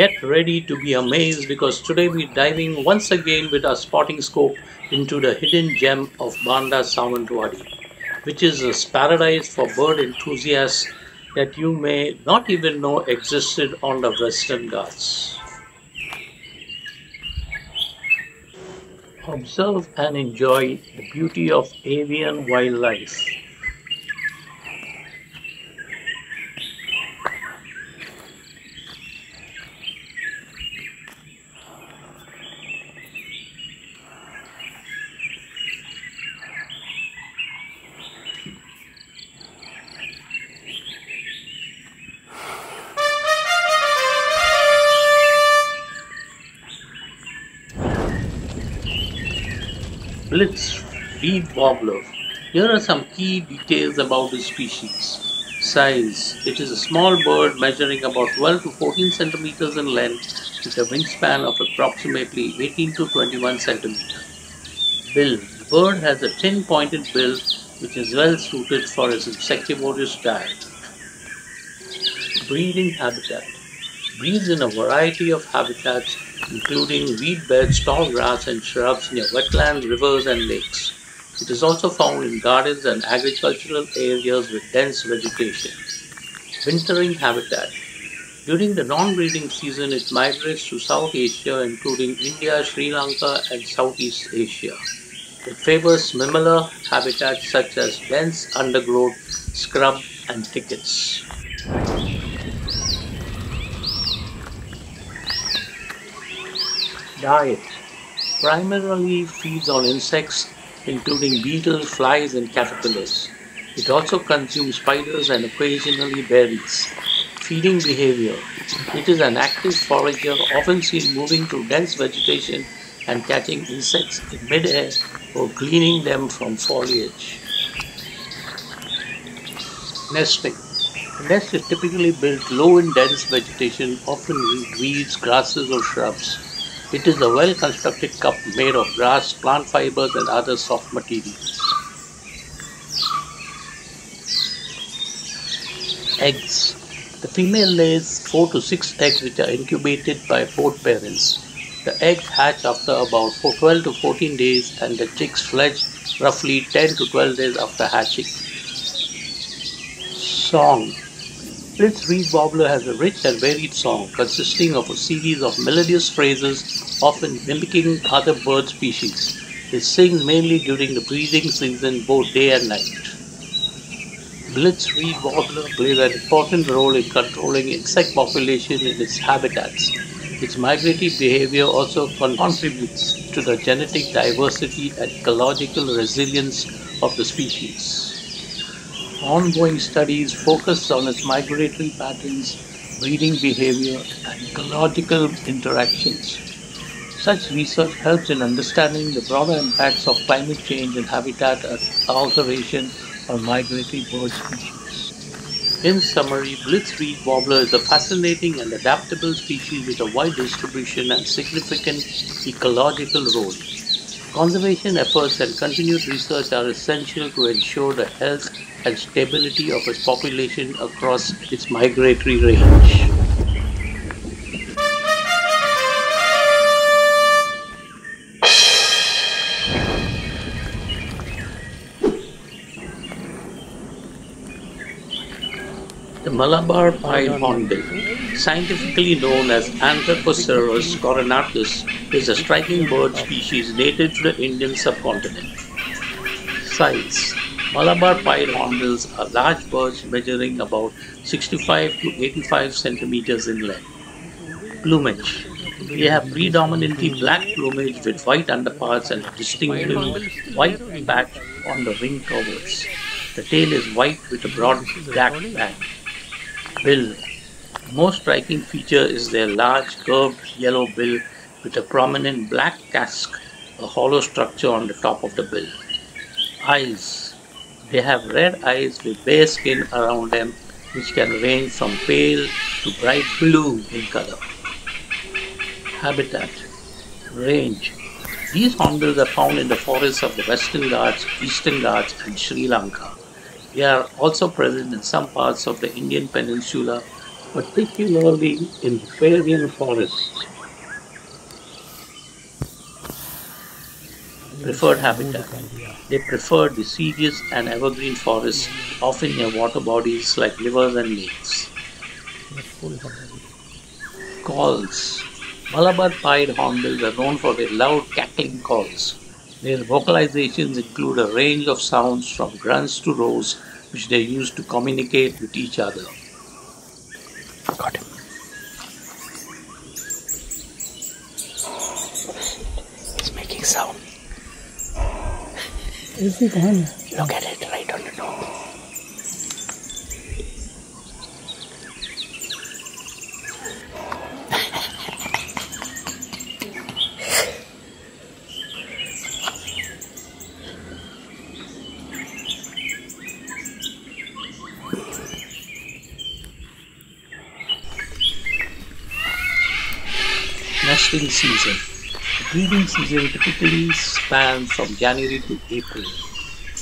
Get ready to be amazed because today we're diving once again with our spotting scope into the hidden gem of Banda Sawantwadi, which is a paradise for bird enthusiasts that you may not even know existed on the Western Ghats. Observe and enjoy the beauty of avian wildlife. Reed warbler. Here are some key details about this species. Size. It is a small bird measuring about 12 to 14 centimeters in length with a wingspan of approximately 18 to 21 centimeters. Bill. The bird has a thin pointed bill which is well suited for its insectivorous diet. Breeding habitat. Breeds in a variety of habitats including weed beds, tall grass and shrubs near wetlands, rivers and lakes. It is also found in gardens and agricultural areas with dense vegetation. Wintering habitat. During the non-breeding season, it migrates to South Asia, including India, Sri Lanka, and Southeast Asia. It favors mimula habitats such as dense undergrowth, scrub, and thickets. Diet primarily feeds on insects including beetles, flies, and caterpillars. It also consumes spiders and occasionally berries. Feeding behavior It is an active forager, often seen moving through dense vegetation and catching insects in midair or gleaning them from foliage. Nesting The nest is typically built low in dense vegetation, often with weeds, grasses, or shrubs. It is a well constructed cup made of grass, plant fibers, and other soft materials. Eggs The female lays 4 to 6 eggs which are incubated by both parents. The eggs hatch after about 12 to 14 days and the chicks fledge roughly 10 to 12 days after hatching. Song Blyth's reed warbler has a rich and varied song consisting of a series of melodious phrases, often mimicking other bird species. It sings mainly during the breeding season, both day and night. Blyth's reed warbler plays an important role in controlling insect population in its habitats. Its migratory behavior also contributes to the genetic diversity and ecological resilience of the species. Ongoing studies focus on its migratory patterns, breeding behavior, and ecological interactions. Such research helps in understanding the broader impacts of climate change and habitat alteration on migratory bird species. In summary, Blyth's reed warbler is a fascinating and adaptable species with a wide distribution and significant ecological role. Conservation efforts and continued research are essential to ensure the health and stability of its population across its migratory range. The Malabar pied hornbill, scientifically known as Anthracoceros coronatus, is a striking bird species native to the Indian subcontinent. Size Malabar pied hornbills are large birds measuring about 65 to 85 centimeters in length. Plumage They have predominantly black plumage with white underparts and a distinctive white patch on the wing coverts. The tail is white with a broad black band. Bill. Most striking feature is their large curved yellow bill with a prominent black casque, a hollow structure on the top of the bill. Eyes. They have red eyes with bare skin around them which can range from pale to bright blue in color. Habitat Range These hornbills are found in the forests of the Western Ghats, Eastern Ghats and Sri Lanka. They are also present in some parts of the Indian peninsula, particularly in the riparian forests. Preferred habitat. They prefer deciduous and evergreen forests, often near water bodies like rivers and lakes. Calls. Malabar pied hornbills are known for their loud cackling calls. Their vocalizations include a range of sounds from grunts to roars, which they use to communicate with each other. Got him. Is he gone? Look at it right on the top. Nesting season. Breeding season typically spans from January to April.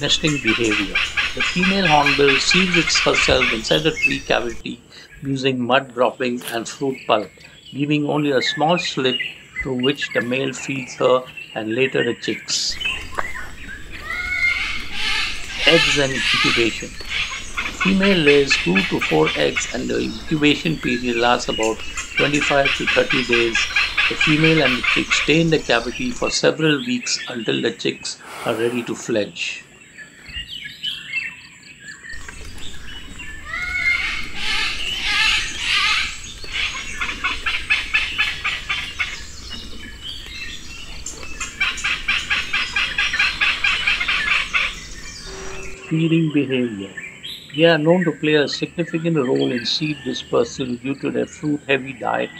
Nesting behavior. The female hornbill seals herself inside a tree cavity using mud droppings and fruit pulp, leaving only a small slit through which the male feeds her and later the chicks. Eggs and incubation. Female lays 2 to 4 eggs and the incubation period lasts about 25 to 30 days. The female and the chick stay in the cavity for several weeks until the chicks are ready to fledge. Feeding behavior. They are known to play a significant role in seed dispersal due to their fruit heavy diet.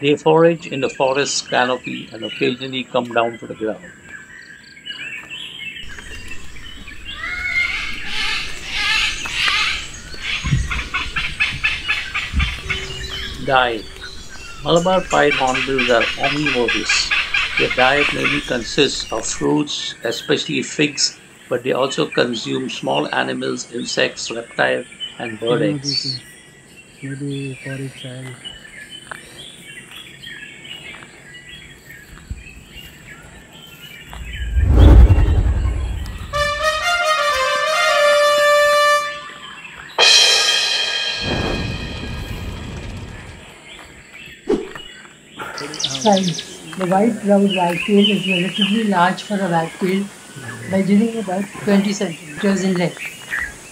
They forage in the forest canopy and occasionally come down to the ground. Diet Malabar pied hornbills are omnivorous. Their diet mainly consists of fruits, especially figs, but they also consume small animals, insects, reptiles, and bird eggs. Size. The white-browed wagtail is relatively large for a wagtail, measuring about 20 centimeters in length.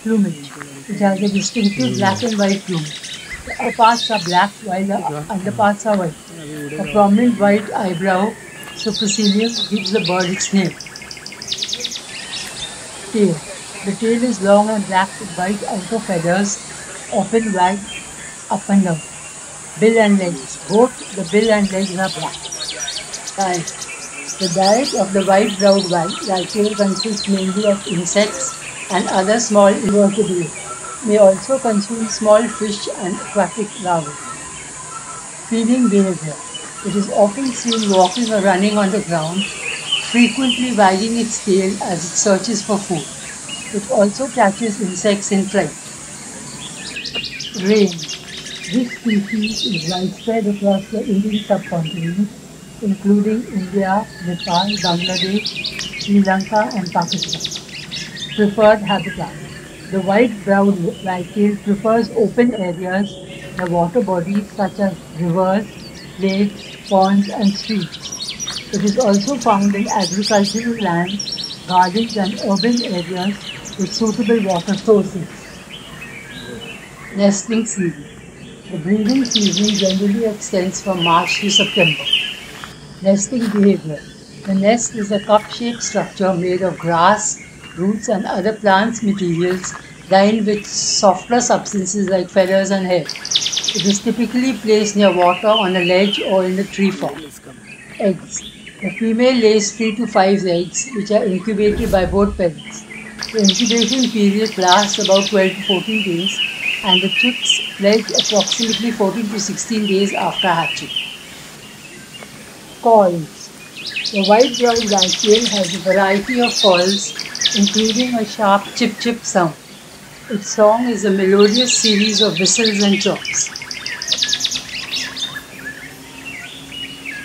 Plumage. It has a distinctive black and white plumage. The upper parts are black while the underparts are white. A prominent white eyebrow supercilium gives the bird its name. Tail. The tail is long and black with white outer feathers, often wagged up and down. Bill and legs. Both the bill and legs are black. Diet. The diet of the white-browed wagtail consists mainly of insects and other small invertebrates. May also consume small fish and aquatic larvae. Feeding behavior. It is often seen walking or running on the ground, frequently wagging its tail as it searches for food. It also catches insects in flight. Rain. This species is widespread across the Indian subcontinent, including India, Nepal, Bangladesh, Sri Lanka, and Pakistan. Preferred habitat. The white-browed wagtail prefers open areas, the water bodies such as rivers, lakes, ponds, and streams. It is also found in agricultural lands, gardens, and urban areas with suitable water sources. Nesting season. The breeding season generally extends from March to September. Nesting behavior. The nest is a cup-shaped structure made of grass, roots and other plants materials lined with softer substances like feathers and hair. It is typically placed near water on a ledge or in a tree form. Eggs. The female lays 3 to 5 eggs which are incubated by both parents. The incubation period lasts about 12 to 14 days and the chicks laid approximately 14 to 16 days after hatching. Calls The white brown gypie has a variety of calls, including a sharp chip-chip sound. Its song is a melodious series of whistles and chirps.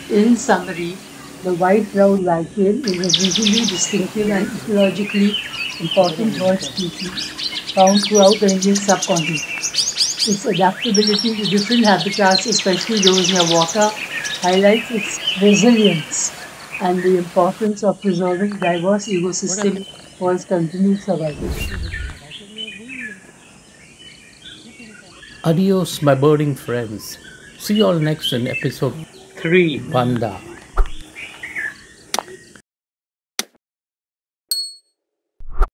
In summary, the white brown whitetail is a visually distinctive and ecologically important bird species found throughout the Indian subcontinent. Its adaptability to different habitats, especially those near water, highlights its resilience and the importance of preserving diverse ecosystems for its continued survival. Adios, my birding friends. See you all next in episode 3 Banda.